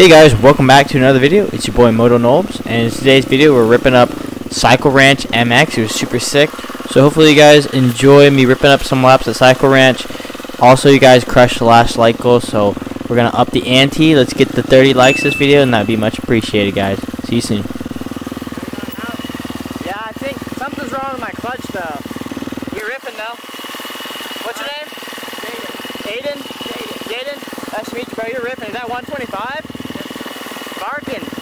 Hey guys, welcome back to another video. It's your boy Moto Nolbs, and in today's video we're ripping up Cycle Ranch MX. It was super sick. So hopefully you guys enjoy me ripping up some laps at Cycle Ranch. Also, you guys crushed the last like goal, so we're gonna up the ante. Let's get the 30 likes this video, and that'd be much appreciated, guys. See you soon. Yeah, I think something's wrong with my clutch though. You're ripping though. What's your name? Aiden. Aiden. Jaden. Nice to meet you, bro. You're ripping. Is that 125? working.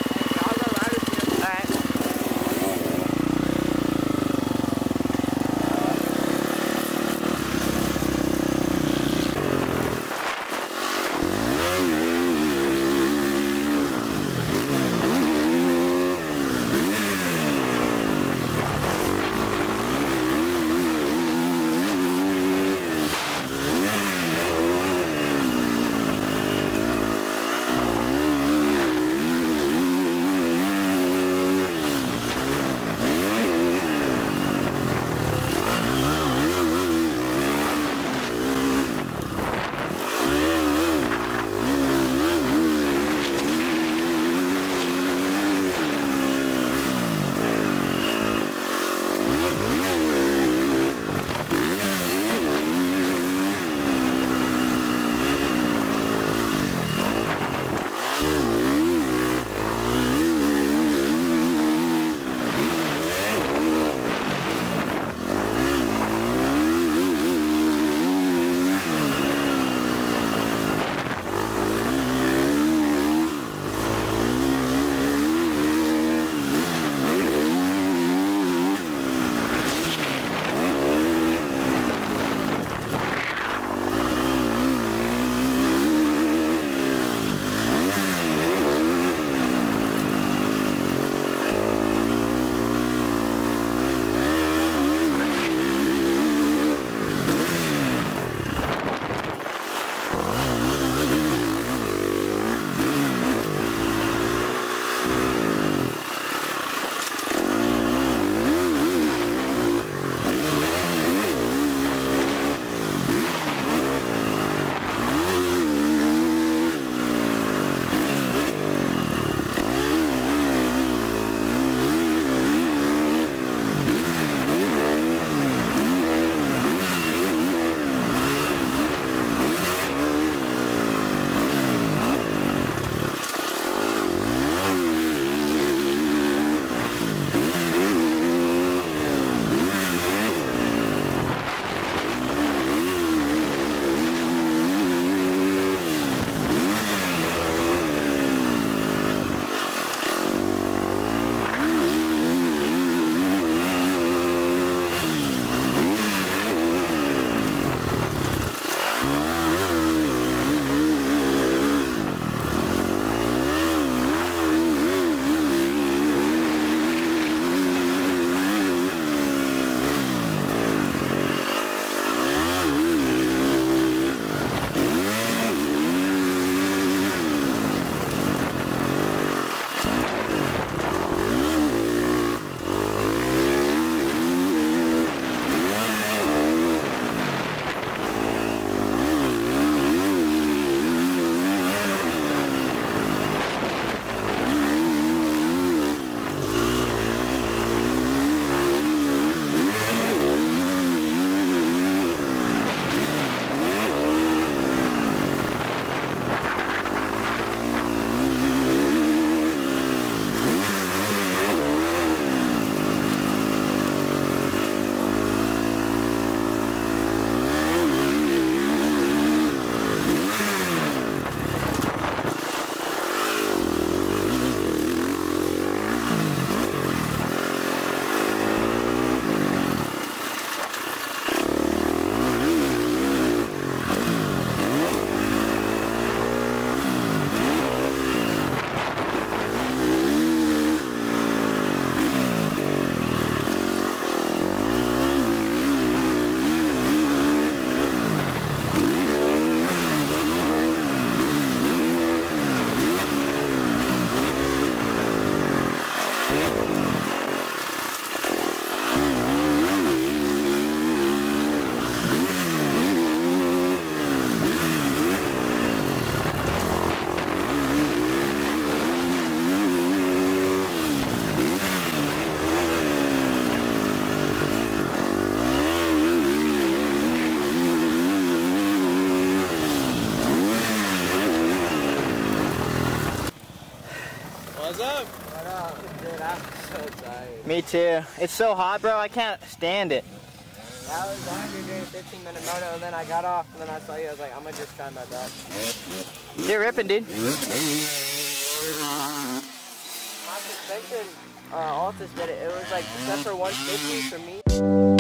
Me too. It's so hot, bro. I can't stand it. I was here doing a 15 minute moto, and then I got off, and then I saw you. I was like, I'm gonna just try my best. You're ripping, dude. My suspension, uh, Altus did it. It was like set for 150 for me.